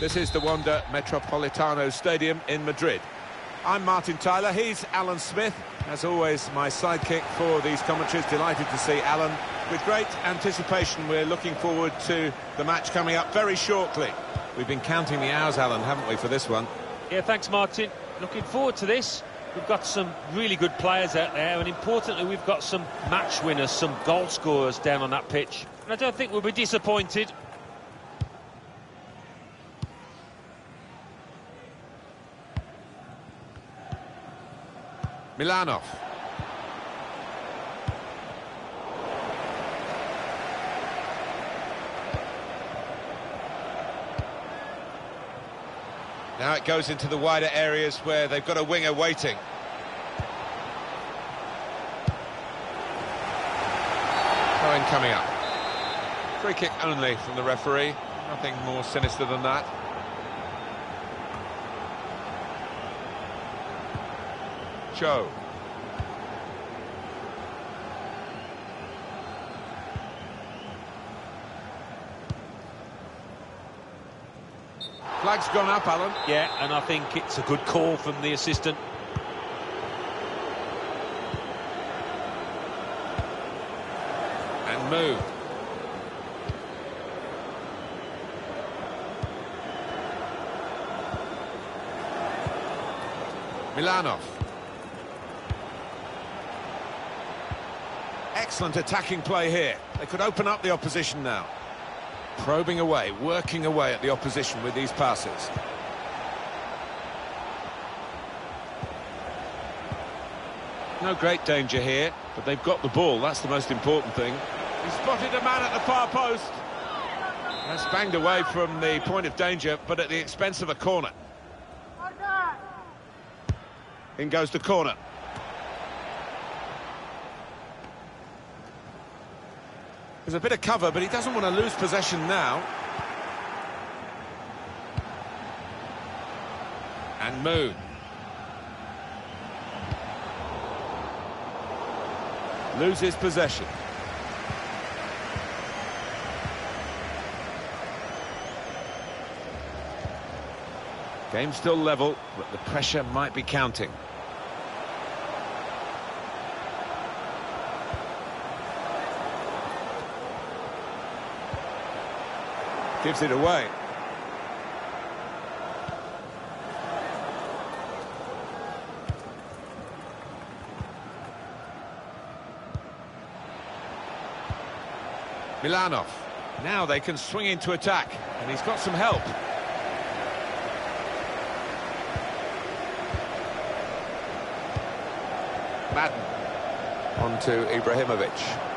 This is the Wanda Metropolitano Stadium in Madrid. I'm Martin Tyler, he's Alan Smith. As always, my sidekick for these commentaries. Delighted to see Alan. With great anticipation, we're looking forward to the match coming up very shortly. We've been counting the hours, Alan, haven't we, for this one? Yeah, thanks, Martin. Looking forward to this. We've got some really good players out there, and importantly, we've got some match winners, some goal scorers down on that pitch. And I don't think we'll be disappointed. Milanov. Now it goes into the wider areas where they've got a winger waiting. Throw-in coming up. Free kick only from the referee. Nothing more sinister than that. Cho. Flag's gone up, Alan. Yeah, and I think it's a good call from the assistant. And move. Milanov. Excellent attacking play here. They could open up the opposition now. Probing away, working away at the opposition with these passes. No great danger here, but they've got the ball. That's the most important thing. He spotted a man at the far post. That's banged away from the point of danger, but at the expense of a corner. In goes the corner. There's a bit of cover, but he doesn't want to lose possession now. And Moon. Loses possession. Game still level, but the pressure might be counting. Gives it away. Milanov. Now they can swing into attack, and he's got some help. Madden. On to Ibrahimovic.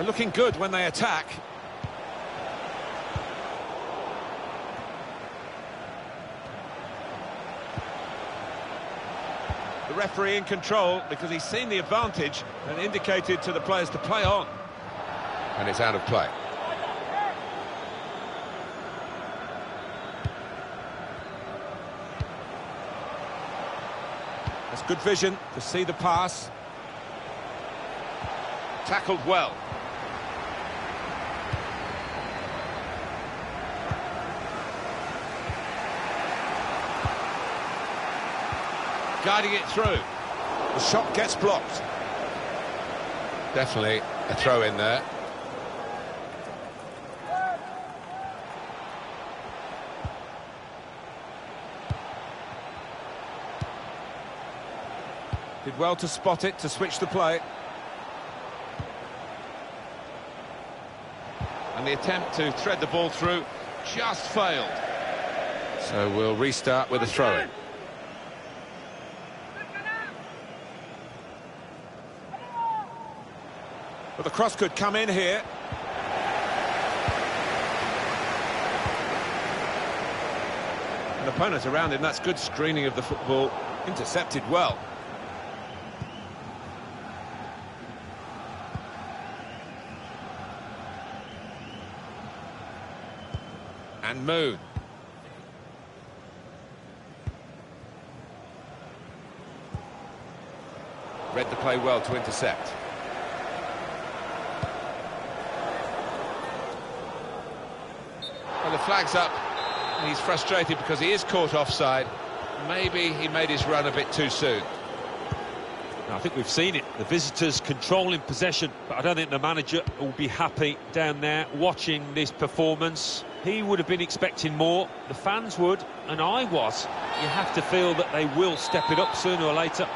They're looking good when they attack. The referee in control because he's seen the advantage and indicated to the players to play on. And it's out of play. That's good vision to see the pass. Tackled well. Guiding it through. The shot gets blocked. Definitely a throw in there. Did well to spot it, to switch the play. And the attempt to thread the ball through just failed. So we'll restart with a throw-in. But the cross could come in here. An opponent around him, that's good screening of the football. Intercepted well. And Moon. Read the play well to intercept. Well, the flag's up. He's frustrated because he is caught offside. Maybe he made his run a bit too soon. I think we've seen it. The visitors controlling possession, but I don't think the manager will be happy down there watching this performance. He would have been expecting more, the fans would, and I was. You have to feel that they will step it up sooner or later.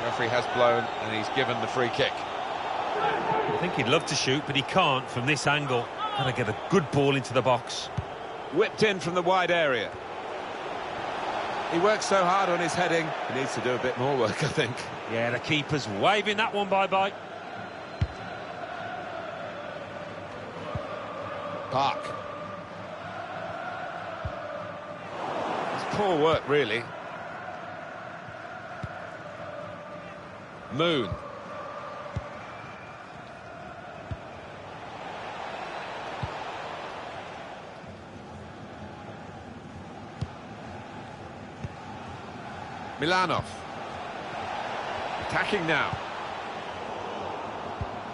The referee has blown and he's given the free kick. I think he'd love to shoot, but he can't from this angle. Got to get a good ball into the box. Whipped in from the wide area. He works so hard on his heading, he needs to do a bit more work, I think. Yeah, the keeper's waving that one bye-bye. Park. It's poor work, really. Moon. Milanov. Attacking now.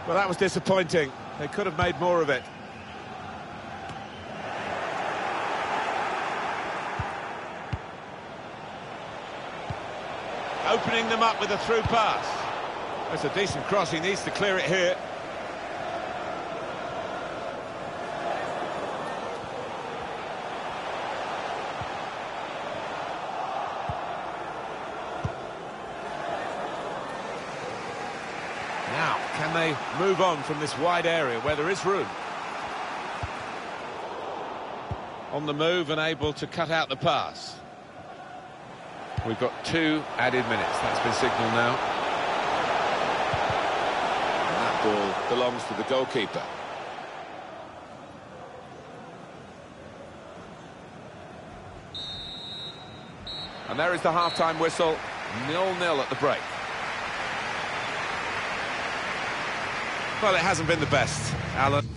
Well, that was disappointing. They could have made more of it. Opening them up with a through pass. That's a decent cross, he needs to clear it here. Now, can they move on from this wide area where there is room? On the move and able to cut out the pass. We've got two added minutes. That's been signalled now. And that ball belongs to the goalkeeper. And there is the half-time whistle. Nil-nil at the break. Well, it hasn't been the best, Alan.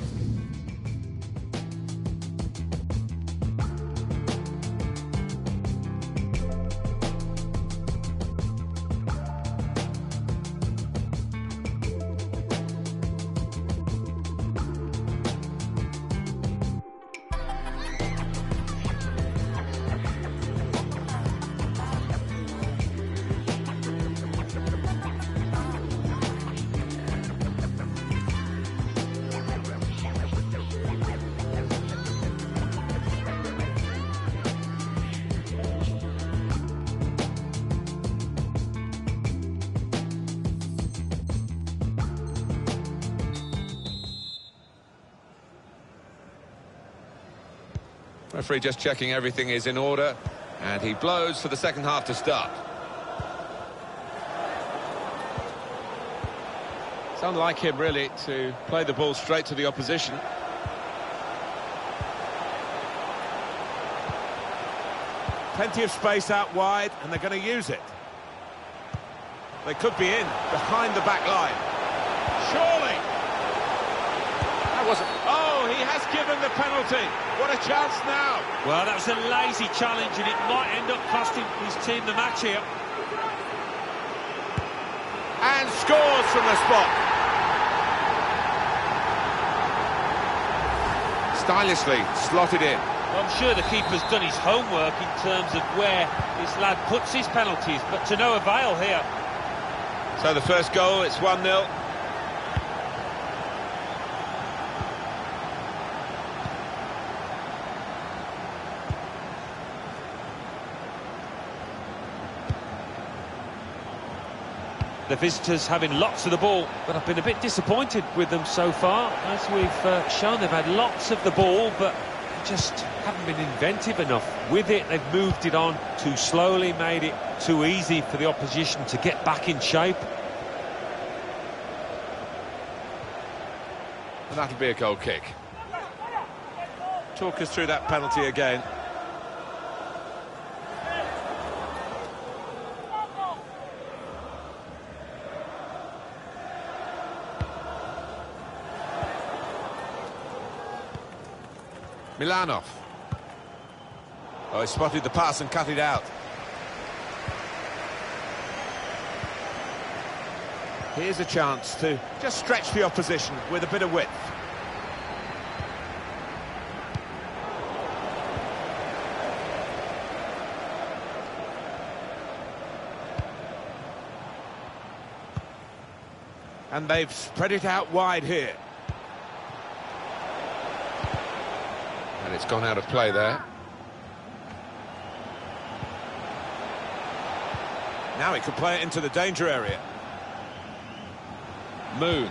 Referee just checking everything is in order, and he blows for the second half to start. It's unlike him, really, to play the ball straight to the opposition. Plenty of space out wide, and they're going to use it. They could be in, behind the back line. Surely! That wasn't... Given the penalty. What a chance now. Well, that was a lazy challenge, and it might end up costing his team the match here. And scores from the spot. Stylishly slotted in. Well, I'm sure the keeper's done his homework in terms of where this lad puts his penalties, but to no avail here. So the first goal, it's 1-0. The visitors having lots of the ball, but I've been a bit disappointed with them so far. As we've uh, shown, they've had lots of the ball, but just haven't been inventive enough with it. They've moved it on too slowly, made it too easy for the opposition to get back in shape. And that'll be a goal kick. Talk us through that penalty again. Milanov. Oh, he spotted the pass and cut it out. Here's a chance to just stretch the opposition with a bit of width. And they've spread it out wide here. It's gone out of play there. Now he can play it into the danger area. Moon.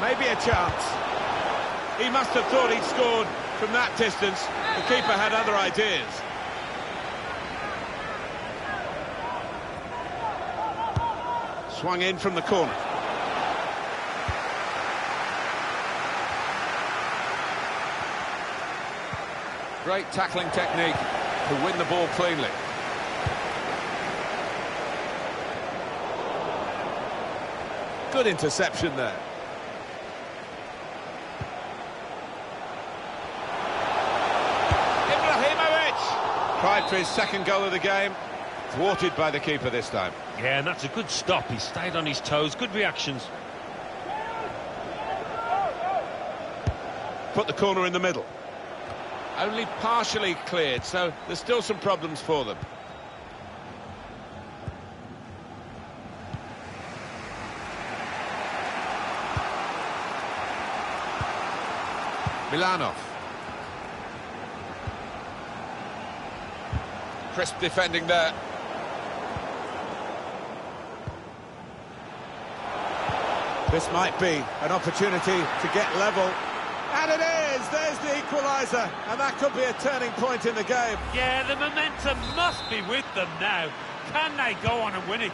Maybe a chance. He must have thought he'd scored from that distance. The keeper had other ideas. Swung in from the corner. Great tackling technique to win the ball cleanly. Good interception there. Ibrahimovic! Tried for his second goal of the game. Thwarted by the keeper this time. Yeah, and that's a good stop. He stayed on his toes. Good reactions. Put the corner in the middle. Only partially cleared, so there's still some problems for them. Milanov. Crisp defending there. This might be an opportunity to get level. And it is! There's the equaliser. And that could be a turning point in the game. Yeah, the momentum must be with them now. Can they go on and win it?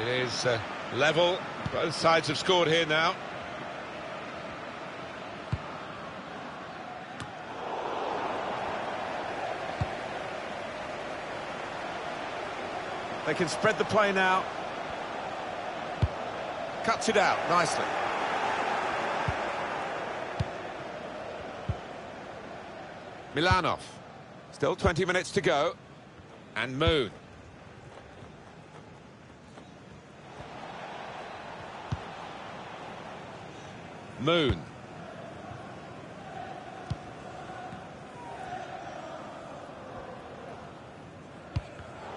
It is uh, level. Both sides have scored here now. They can spread the play now. Cuts it out nicely. Milanov. Still 20 minutes to go. And Moon. Moon.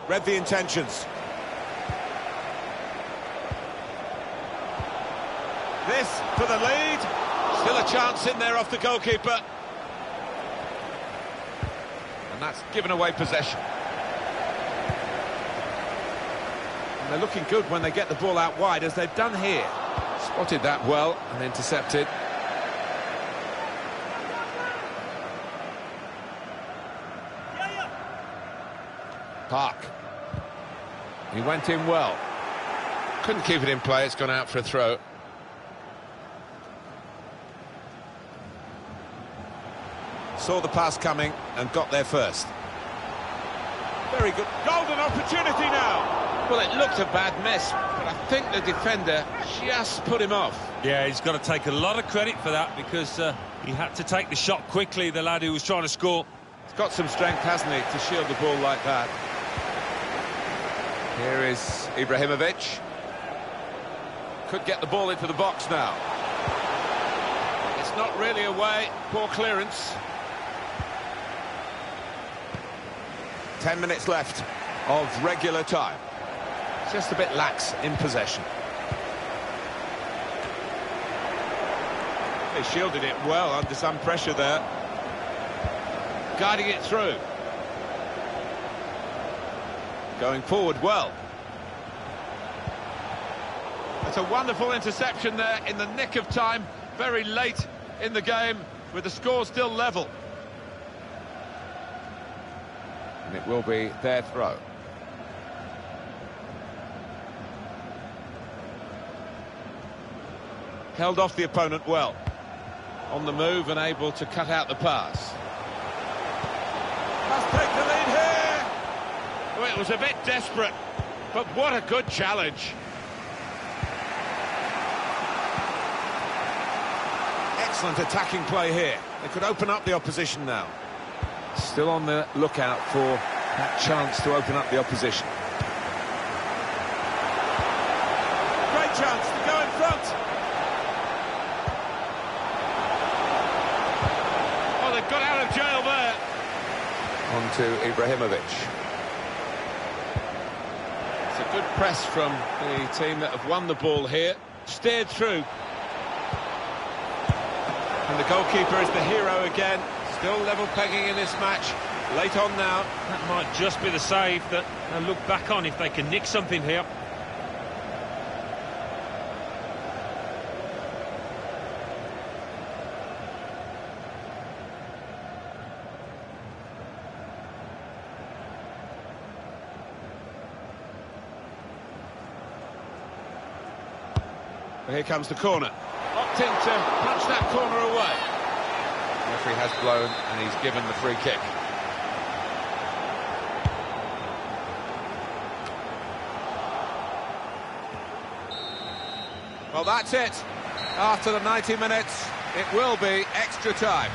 Read the intentions. This for the lead. Still a chance in there off the goalkeeper. And that's given away possession. And they're looking good when they get the ball out wide, as they've done here. Spotted that well and intercepted. Park. He went in well. Couldn't keep it in play, it's gone out for a throw. Saw the pass coming and got there first. Very good. Golden opportunity now. Well, it looked a bad mess, but I think the defender just put him off. Yeah, he's got to take a lot of credit for that because uh, he had to take the shot quickly, the lad who was trying to score. He's got some strength, hasn't he, to shield the ball like that. Here is Ibrahimovic. Could get the ball into the box now. It's not really away. Poor clearance. Ten minutes left of regular time. Just a bit lax in possession. They shielded it well under some pressure there. Guiding it through. Going forward well. That's a wonderful interception there in the nick of time, very late in the game, with the score still level. And it will be their throw. Held off the opponent well. On the move and able to cut out the pass. Must take the lead here! Well, it was a bit desperate, but what a good challenge. Excellent attacking play here. They could open up the opposition now. Still on the lookout for that chance to open up the opposition. Great chance to go in front. Oh, they've got out of jail there. On to Ibrahimovic. It's a good press from the team that have won the ball here. Steered through. And the goalkeeper is the hero again. Still level pegging in this match. Late on now. That might just be the save that they'll look back on if they can nick something here. Here comes the corner. Opting to punch that corner away. Referee has blown and he's given the free kick. Well, that's it. After the 90 minutes, it will be extra time.